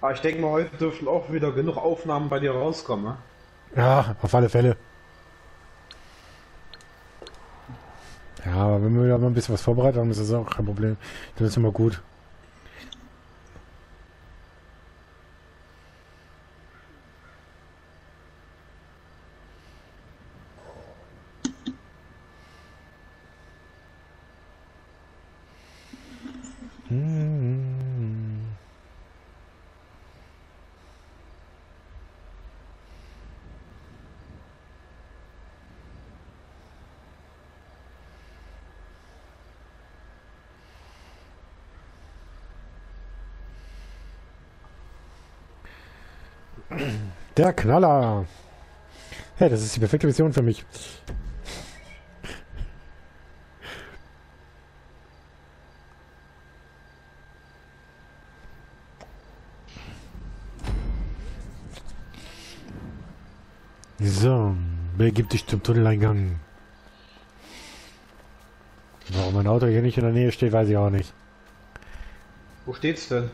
Aber ich denke mal, heute dürfen auch wieder genug Aufnahmen bei dir rauskommen. Ne? Ja, auf alle Fälle. Ja, aber wenn wir wieder mal ein bisschen was vorbereitet haben, ist das auch kein Problem. Dann ist immer gut. Der Knaller. Hey, das ist die perfekte Mission für mich. So, begib dich zum Tunneleingang. Warum mein Auto hier nicht in der Nähe steht, weiß ich auch nicht. Wo steht's denn?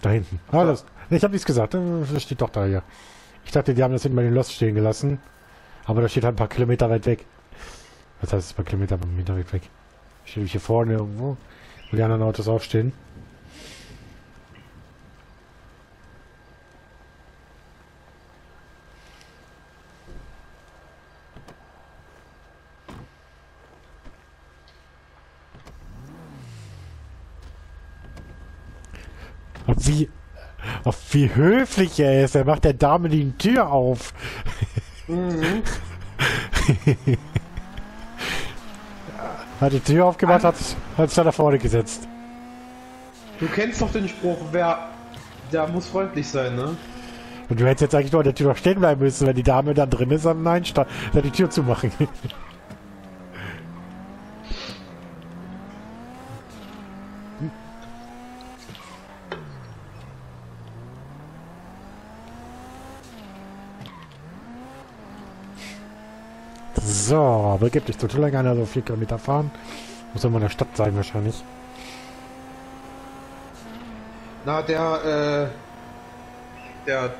Da hinten. Ah, das, ich habe nichts gesagt. Das steht doch da hier. Ich dachte, die haben das hinten bei den Lost stehen gelassen. Aber da steht halt ein paar Kilometer weit weg. Was heißt ein paar Kilometer, ein paar Meter weit weg? Stehe ich hier vorne irgendwo, wo die anderen Autos aufstehen wie, auf wie höflich er ist. Er macht der Dame die Tür auf. Mhm. Hat die Tür aufgemacht, hat, hat sich da nach vorne gesetzt. Du kennst doch den Spruch, wer der muss freundlich sein, ne? Und du hättest jetzt eigentlich nur an der Tür noch stehen bleiben müssen, wenn die Dame dann drin ist, dann nein, dann die Tür zumachen. So, begib dich zu Tullangan, also vier Kilometer fahren. Muss immer in der Stadt sein wahrscheinlich. Na, der, äh, der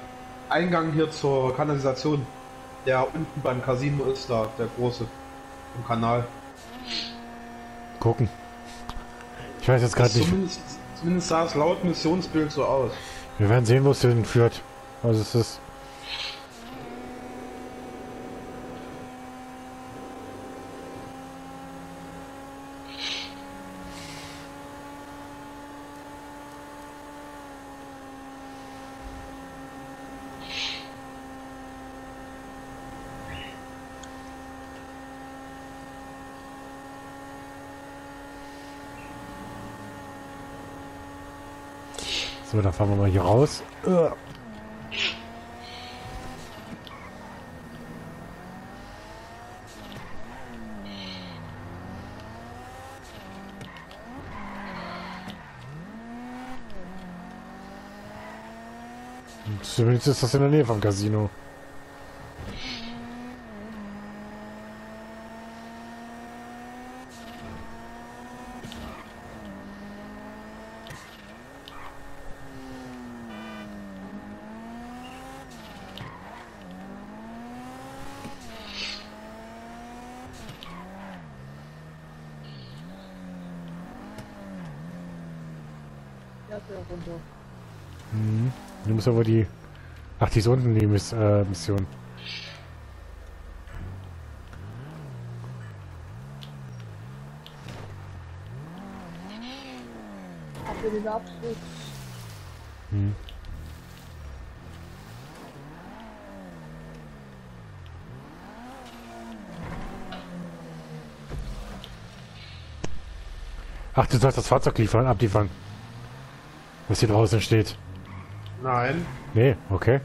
Eingang hier zur Kanalisation, der unten beim Casino ist da, der große, im Kanal. Gucken. Ich weiß jetzt gerade nicht. Zumindest, zumindest sah es laut Missionsbild so aus. Wir werden sehen, wo es hinführt. Was es ist. So, dann fahren wir mal hier raus. Äh. Zumindest ist das in der Nähe vom Casino. Der runter. Mhm. Du musst aber die... Ach, die ist unten, die Miss äh, Mission. Mhm. Ach, du sollst das Fahrzeug liefern, abliefern. Was hier draußen steht. Nein. Nee, okay.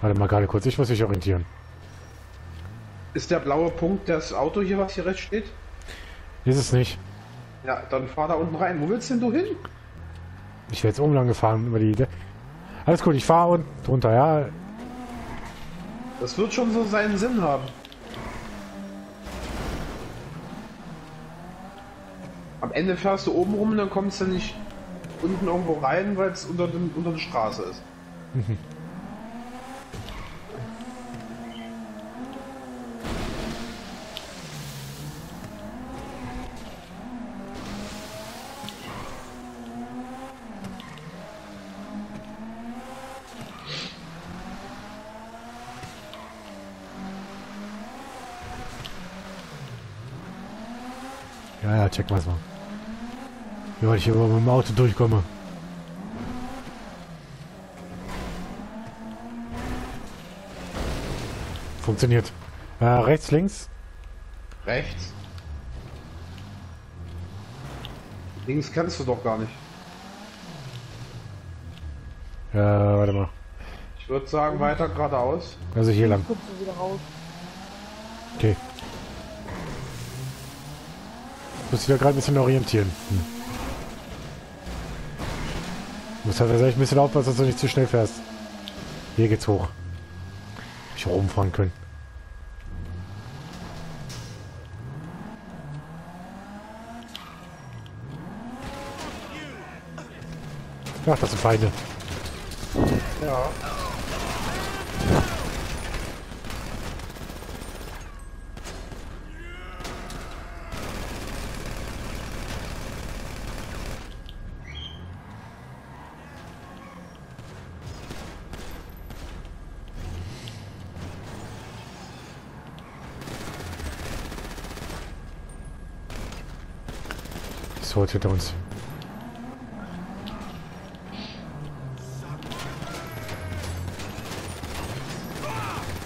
Warte mal gerade kurz, ich muss mich orientieren. Ist der blaue Punkt das Auto hier, was hier rechts steht? Ist es nicht. Ja, dann fahr da unten rein. Wo willst denn du hin? Ich werde jetzt oben lang gefahren über die... Alles gut, ich fahre unten drunter, ja. Das wird schon so seinen Sinn haben. Am Ende fährst du oben rum, dann kommst du nicht unten irgendwo rein, weil es unter, unter der Straße ist. Ja, ja, check mal. Weit ich hier mit dem Auto durchkomme. Funktioniert. Äh, rechts, links. Rechts. Links kannst du doch gar nicht. Äh, warte mal. Ich würde sagen, weiter geradeaus. Also hier lang. Okay. Ich muss wieder gerade ein bisschen orientieren. Hm. Muss halt tatsächlich ein bisschen aufpassen, dass du nicht zu schnell fährst. Hier geht's hoch. Ich rumfahren können. Ach, das sind Feinde. Ja. So, jetzt hinter uns.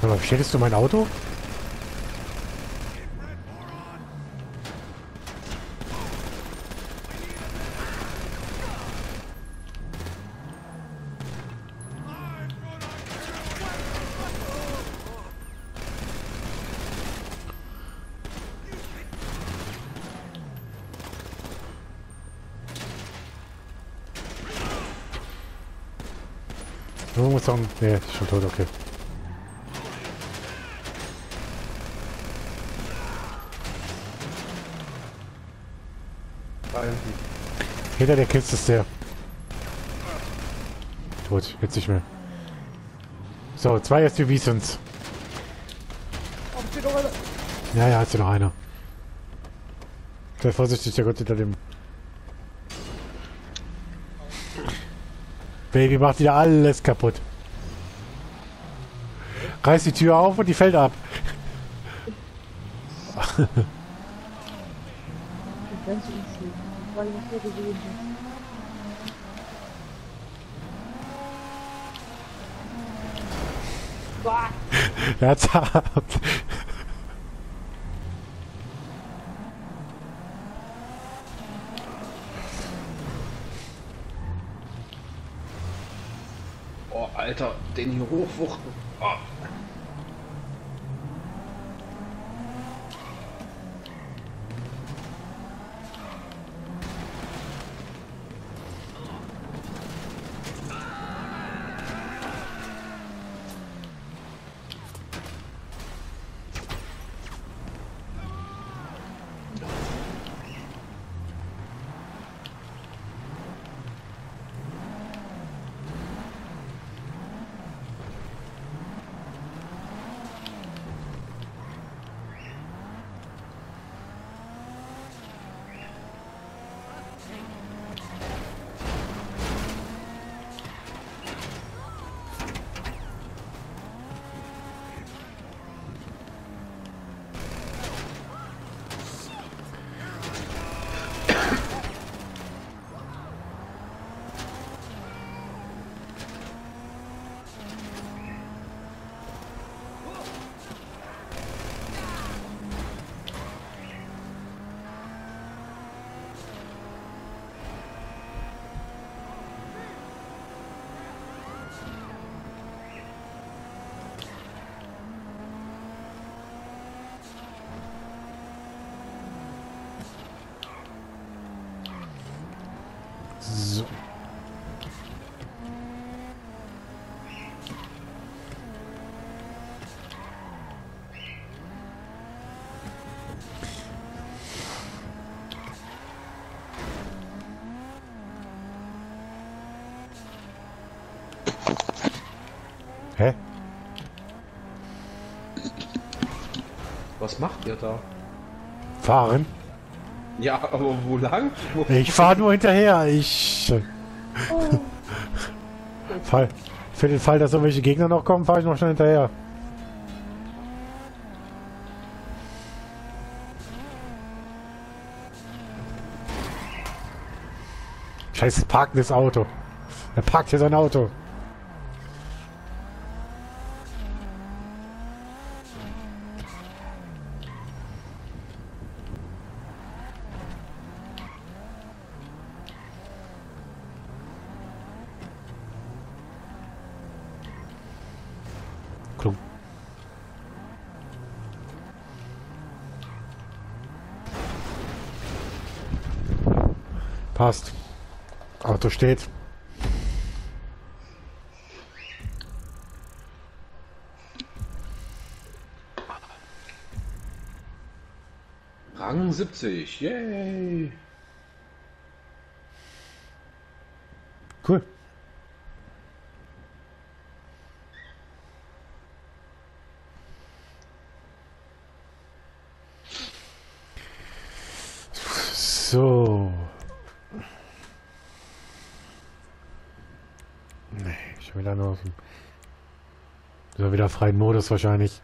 Aber schädest du mein Auto? Du musst sagen, nee, ist schon tot, okay. Hinter der Kiste ist der. Tot, jetzt nicht mehr. So, zwei SUVs sind's. Ja, ja, hat sie noch einer. Sei vorsichtig, der Gott hinter dem. Baby macht wieder alles kaputt. Reiß die Tür auf und die fällt ab. Die Grenze umschlägt. Weil ich was hier gesehen habe. Bah! Herzhaft. Oh, Alter, den hier hochwuchten. Oh. So. Hä? Was macht ihr da? Fahren? Ja, aber wo lang? Wo Ich fahre nur hinterher. Ich. Oh, Fall. Für den Fall, dass irgendwelche Gegner noch kommen, fahre ich noch schnell hinterher. Scheiß parkendes Auto. Er parkt hier sein Auto. Passt. Auto steht. Rang 70. Yay. Cool. So. Nee, schon wieder nur aus dem... Wieder freien Modus wahrscheinlich.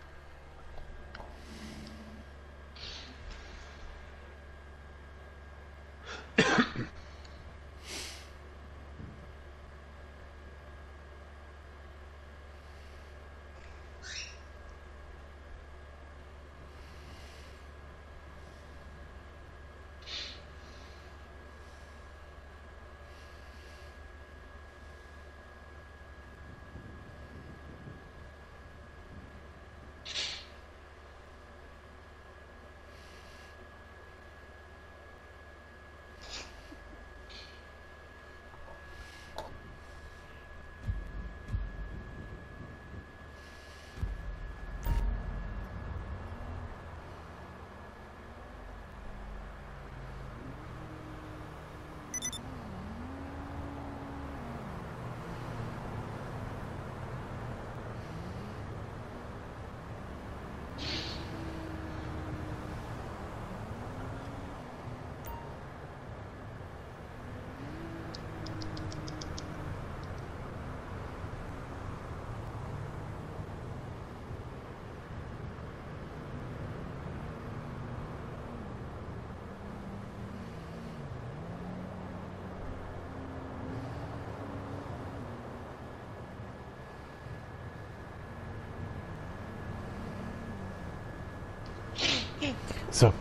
So.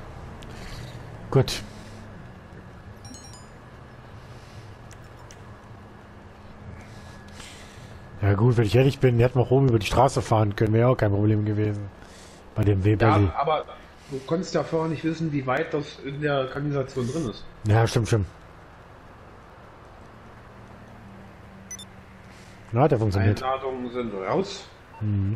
Gut. Ja gut, wenn ich ehrlich bin, hätten wir auch oben über die Straße fahren können, wäre auch kein Problem gewesen. Bei dem Weberli. Ja, aber du konntest ja vorher nicht wissen, wie weit das in der Kanalisation drin ist. Ja, stimmt, stimmt. Na, der funktioniert. Einladungen sind raus. Mhm.